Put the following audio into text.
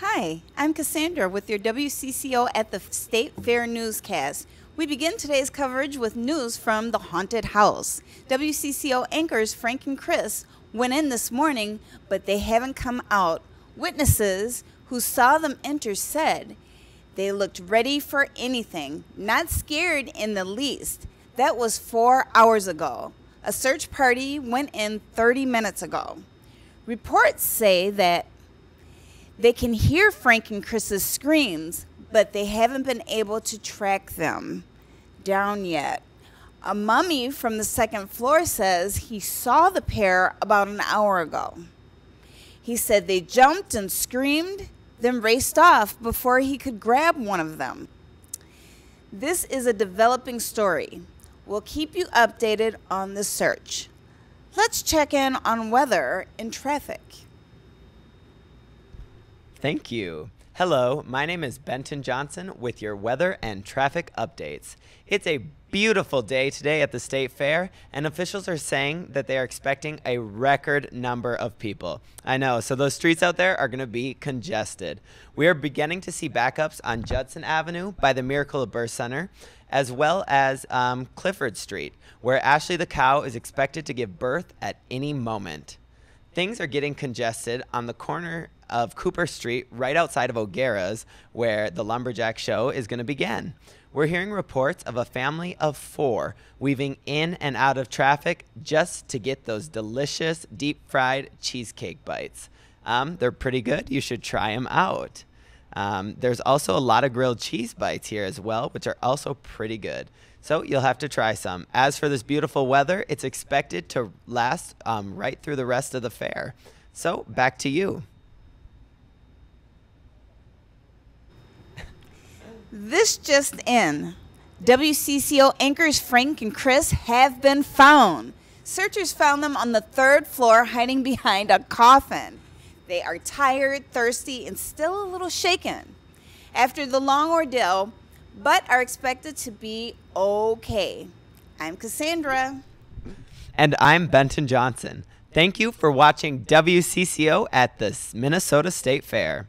Hi, I'm Cassandra with your WCCO at the State Fair newscast. We begin today's coverage with news from the haunted house. WCCO anchors Frank and Chris went in this morning, but they haven't come out. Witnesses who saw them enter said they looked ready for anything, not scared in the least. That was four hours ago. A search party went in 30 minutes ago. Reports say that they can hear Frank and Chris's screams, but they haven't been able to track them down yet. A mummy from the second floor says he saw the pair about an hour ago. He said they jumped and screamed, then raced off before he could grab one of them. This is a developing story. We'll keep you updated on the search. Let's check in on weather and traffic. Thank you. Hello, my name is Benton Johnson with your weather and traffic updates. It's a beautiful day today at the State Fair, and officials are saying that they are expecting a record number of people. I know, so those streets out there are going to be congested. We are beginning to see backups on Judson Avenue by the Miracle of Birth Center, as well as um, Clifford Street, where Ashley the cow is expected to give birth at any moment. Things are getting congested on the corner of Cooper Street, right outside of O'Gara's, where the Lumberjack Show is going to begin. We're hearing reports of a family of four weaving in and out of traffic just to get those delicious deep fried cheesecake bites. Um, they're pretty good. You should try them out. Um, there's also a lot of grilled cheese bites here as well, which are also pretty good. So you'll have to try some. As for this beautiful weather, it's expected to last um, right through the rest of the fair. So back to you. This just in. WCCO anchors Frank and Chris have been found. Searchers found them on the third floor hiding behind a coffin. They are tired, thirsty, and still a little shaken after the long ordeal, but are expected to be okay. I'm Cassandra. And I'm Benton Johnson. Thank you for watching WCCO at the Minnesota State Fair.